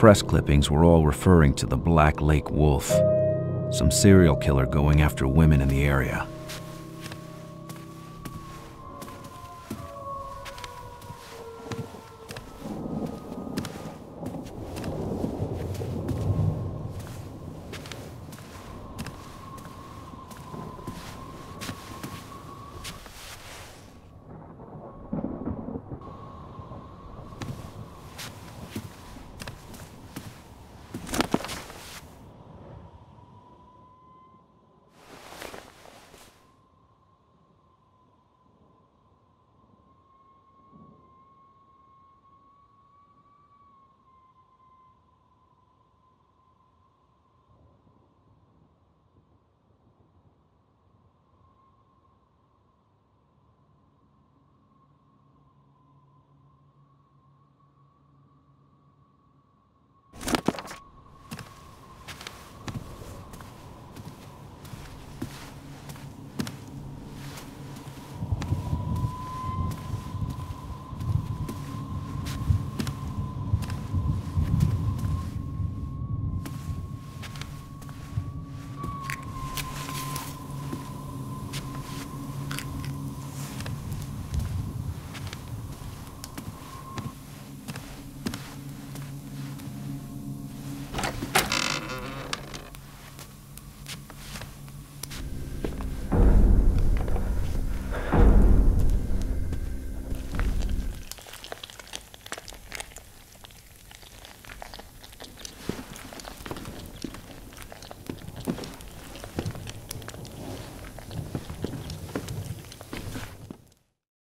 Press clippings were all referring to the Black Lake Wolf, some serial killer going after women in the area.